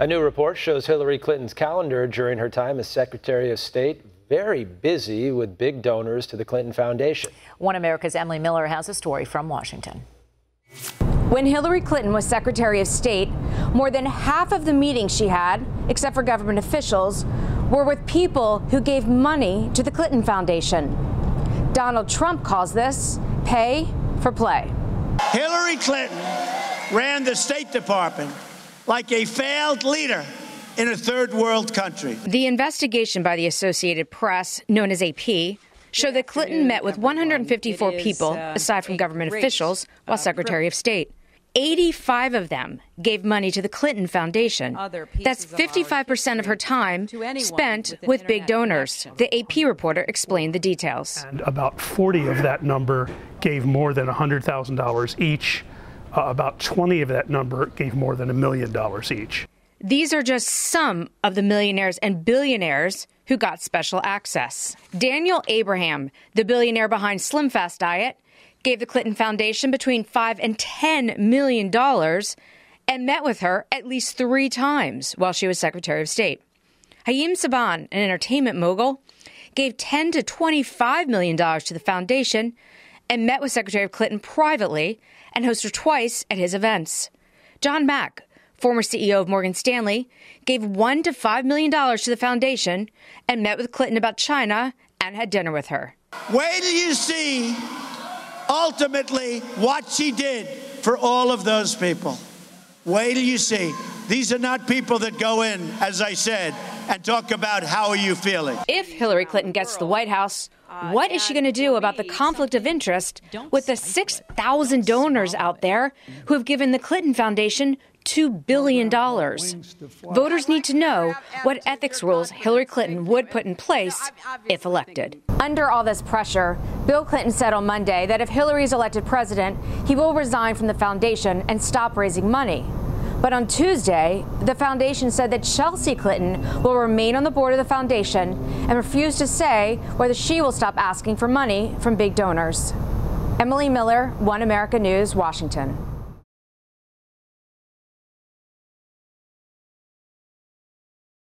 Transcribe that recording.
A new report shows Hillary Clinton's calendar during her time as Secretary of State very busy with big donors to the Clinton Foundation. One America's Emily Miller has a story from Washington. When Hillary Clinton was Secretary of State, more than half of the meetings she had, except for government officials, were with people who gave money to the Clinton Foundation. Donald Trump calls this pay for play. Hillary Clinton ran the State Department like a failed leader in a third world country. The investigation by the Associated Press, known as AP, showed that Clinton met with 154 people, uh, aside from government officials, while uh, Secretary of State. 85 of them gave money to the Clinton Foundation. That's 55% of her time spent with big donors. The AP reporter explained the details. And about 40 of that number gave more than $100,000 each. Uh, about 20 of that number gave more than a million dollars each. These are just some of the millionaires and billionaires who got special access. Daniel Abraham, the billionaire behind Slim Fast Diet, gave the Clinton Foundation between 5 and 10 million dollars and met with her at least 3 times while she was Secretary of State. Haim Saban, an entertainment mogul, gave 10 to 25 million dollars to the foundation and met with Secretary of Clinton privately and hosted her twice at his events. John Mack, former CEO of Morgan Stanley, gave 1 to 5 million dollars to the foundation and met with Clinton about China and had dinner with her. Wait till you see ultimately what she did for all of those people. Wait till you see. These are not people that go in, as I said, and talk about how are you feeling. If Hillary Clinton gets the White House, what is she going to do about the conflict of interest with the 6,000 donors out there who have given the Clinton Foundation $2 billion. Voters need to know what ethics rules Hillary Clinton would put in place if elected. Under all this pressure, Bill Clinton said on Monday that if Hillary is elected president, he will resign from the foundation and stop raising money. But on Tuesday, the foundation said that Chelsea Clinton will remain on the board of the foundation and refused to say whether she will stop asking for money from big donors. Emily Miller, One America News, Washington.